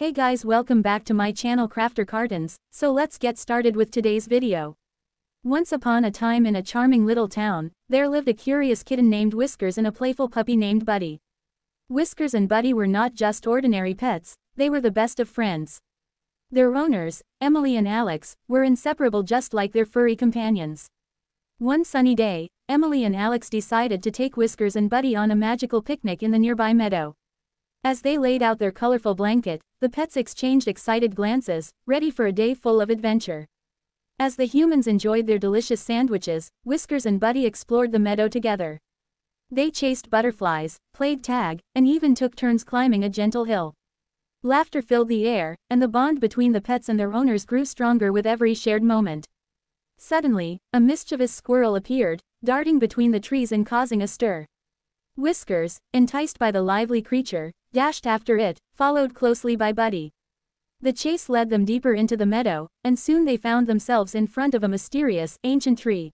Hey guys welcome back to my channel Crafter Cartons, so let's get started with today's video. Once upon a time in a charming little town, there lived a curious kitten named Whiskers and a playful puppy named Buddy. Whiskers and Buddy were not just ordinary pets, they were the best of friends. Their owners, Emily and Alex, were inseparable just like their furry companions. One sunny day, Emily and Alex decided to take Whiskers and Buddy on a magical picnic in the nearby meadow. As they laid out their colorful blanket, the pets exchanged excited glances, ready for a day full of adventure. As the humans enjoyed their delicious sandwiches, Whiskers and Buddy explored the meadow together. They chased butterflies, played tag, and even took turns climbing a gentle hill. Laughter filled the air, and the bond between the pets and their owners grew stronger with every shared moment. Suddenly, a mischievous squirrel appeared, darting between the trees and causing a stir. Whiskers, enticed by the lively creature, dashed after it, followed closely by Buddy. The chase led them deeper into the meadow, and soon they found themselves in front of a mysterious, ancient tree.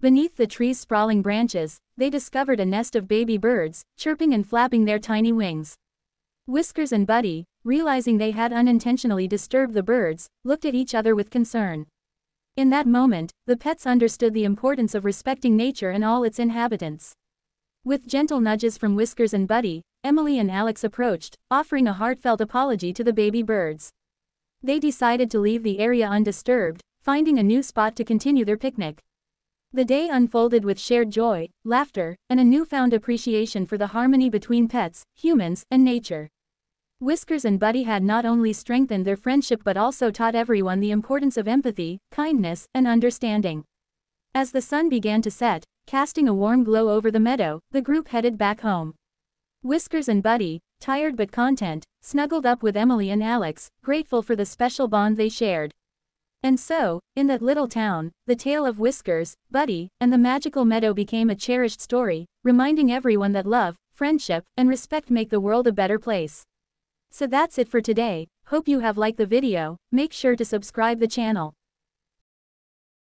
Beneath the tree's sprawling branches, they discovered a nest of baby birds, chirping and flapping their tiny wings. Whiskers and Buddy, realizing they had unintentionally disturbed the birds, looked at each other with concern. In that moment, the pets understood the importance of respecting nature and all its inhabitants. With gentle nudges from Whiskers and Buddy, Emily and Alex approached, offering a heartfelt apology to the baby birds. They decided to leave the area undisturbed, finding a new spot to continue their picnic. The day unfolded with shared joy, laughter, and a newfound appreciation for the harmony between pets, humans, and nature. Whiskers and Buddy had not only strengthened their friendship but also taught everyone the importance of empathy, kindness, and understanding. As the sun began to set, casting a warm glow over the meadow, the group headed back home. Whiskers and Buddy, tired but content, snuggled up with Emily and Alex, grateful for the special bond they shared. And so, in that little town, the tale of Whiskers, Buddy, and the magical meadow became a cherished story, reminding everyone that love, friendship, and respect make the world a better place. So that's it for today, hope you have liked the video, make sure to subscribe the channel.